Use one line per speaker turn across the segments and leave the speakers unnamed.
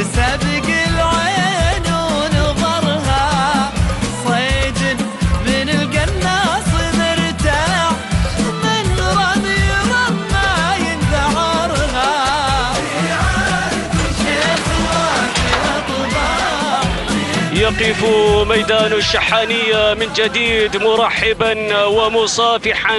تسابق العين ونظرها. صيد من القناص من ينذعرها يقف ميدان الشحانية من جديد مرحبا ومصافحا.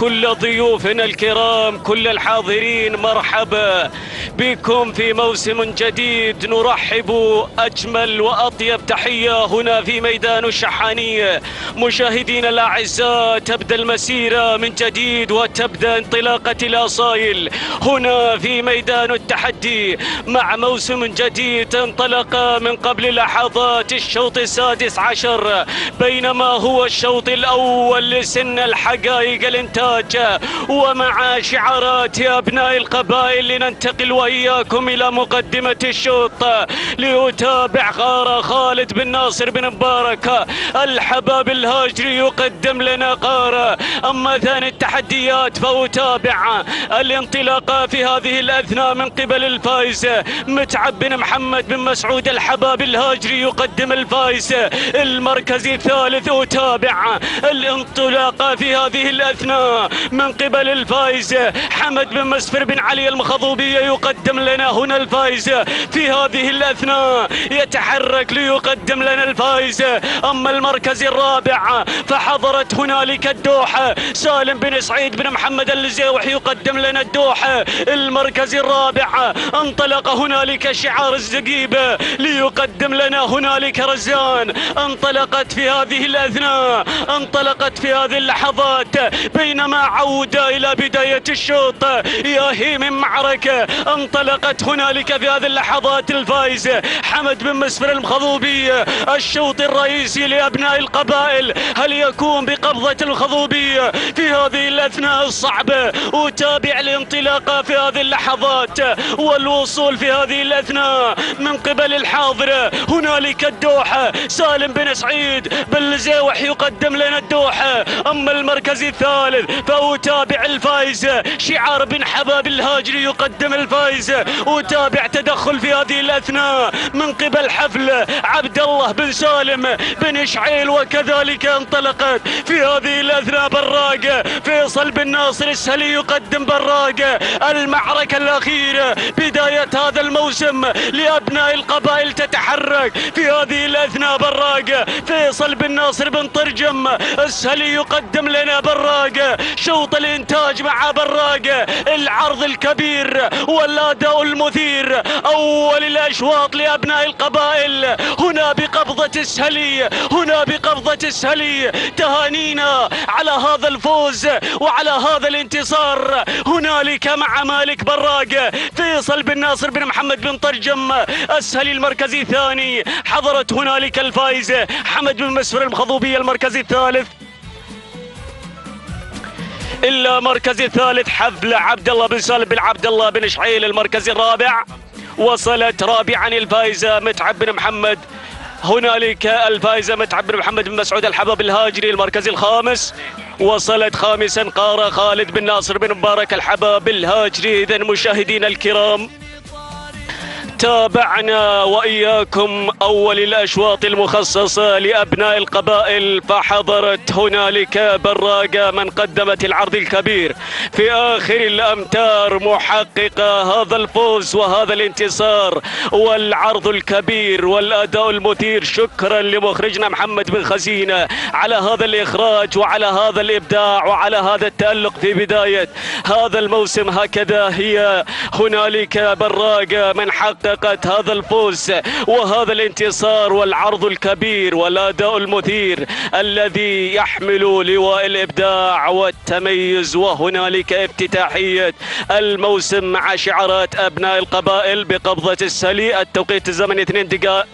كل ضيوفنا الكرام كل الحاضرين مرحبا. بكم في موسم جديد نرحب أجمل وأطيب تحية هنا في ميدان الشحانية مشاهدينا الأعزاء تبدأ المسيرة من جديد وتبدأ انطلاقة الأصايل هنا في ميدان التحدي. مع موسم جديد انطلق من قبل لحظات الشوط السادس عشر بينما هو الشوط الأول لسن الحقائق الإنتاج. ومع شعارات أبناء القبائل لننتقل وإياكم إلى مقدمة الشوط. ليتابع غار خالد بن ناصر بن مبارك. الحباب الهاجري يقدم لنا غارة أما ثاني التحديات فأتابع الانطلاقة في هذه الأثناء من قبل الفائز متعب بن محمد بن مسعود الحباب الهاجري يقدم الفائز المركز الثالث أتابع الانطلاقة في هذه الأثناء من قبل الفائز حمد بن مسفر بن علي المخضوبية يقدم لنا هنا الفائز في هذه الأثناء. يتحرك ليقدم لنا الفائز أما المركز الرابع فحضرت هنالك الدوحة سالم بن سعيد بن محمد الزيوح يقدم لنا الدوحة المركز الرابع انطلق هنالك شعار الزقيبة ليقدم لنا هنالك رزان. انطلقت في هذه الأثناء انطلقت في هذه اللحظات. بينما عود إلى بداية الشوط ياهي من معركة انطلقت هنالك في هذه اللحظات الفائز حمد بن مسفر المخضوبية الشوط الرئيسي لأبناء القبائل. هل يكون بقبضة الخضوبية في هذه الأثناء الصعبة؟ أتابع الانطلاقة في هذه اللحظات والوصول في هذه الأثناء من قبل الحاضرة هنالك الدوحة سالم بن سعيد بن زيوح يقدم لنا الدوحة أما المركز الثالث فأتابع الفائز شعار بن حباب الهاجري يقدم الفائز أتابع تدخل في هذه الأثناء من قبل حفل عبد الله بن سالم بن شعيل وكذلك انطلقت في هذه الأثناء براقة فيصل بن ناصر السلي يقدم براقة المعركة الأخيرة بداية هذا الموسم لأبناء القبائل تتحرك في هذه الأثناء براقة فيصل بن ناصر بن طرجم السلي يقدم لنا براقة شوط الإنتاج مع براقة العرض الكبير والأداء المثير. أول الأشواط لأبناء القبائل. هنا بقبضة السلي. هنا بقبضة السلي. تهانينا على هذا الفوز وعلى هذا الانتصار. هنالك مع مالك براقة فيصل بن ناصر بن محمد بن طرجم السهلي المركزي الثاني. حضرت هنالك الفائزة حمد بن مسفر المخضوبية المركز الثالث. إلا مركز الثالث حفل عبد الله بن سالم بن عبد الله بن شعيل المركز الرابع. وصلت رابعا الفائزة متعب بن محمد. هنالك الفائزة متعب بن محمد بن مسعود الحباب الهاجري المركز الخامس. وصلت خامسا قارة خالد بن ناصر بن مبارك الحباب الهاجري. إذا مشاهدينا الكرام تابعنا وإياكم أول الأشواط المخصصة لأبناء القبائل فحضرت هنالك براقة من قدمت العرض الكبير. في آخر الأمتار محققة هذا الفوز وهذا الانتصار والعرض الكبير والأداء المثير. شكرا لمخرجنا محمد بن خزينة على هذا الإخراج وعلى هذا الإبداع وعلى هذا التألق في بداية هذا الموسم. هكذا هي هنالك براقة من حقق حققت هذا الفوز وهذا الانتصار والعرض الكبير والأداء المثير الذي يحمل لواء الإبداع والتميز. وهنالك افتتاحية الموسم مع شعارات أبناء القبائل بقبضة السلي. التوقيت الزمني 2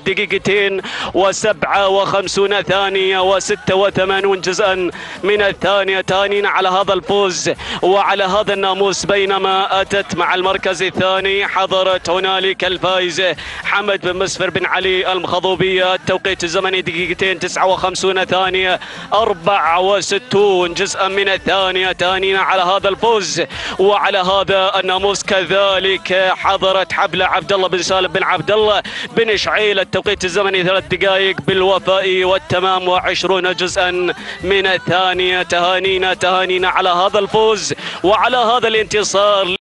دقيقتين و57 ثانية و86 جزءا من الثانية تانين على هذا الفوز. وعلى هذا الناموس بينما أتت مع المركز الثاني حضرت هنالك الفائزة حمد بن مسفر بن علي المخضوبية. التوقيت الزمني دقيقتين 59 ثانية. 64 جزءا من الثانية. تانينا على هذا الفوز. وعلى هذا الناموس كذلك حضرت حبلة عبد الله بن سالم بن عبد الله بن شعيل. التوقيت الزمني ثلاث دقائق بالوفاء والتمام وعشرون جزءا من الثانية. تهانينا تهانينا على هذا الفوز. وعلى هذا الانتصار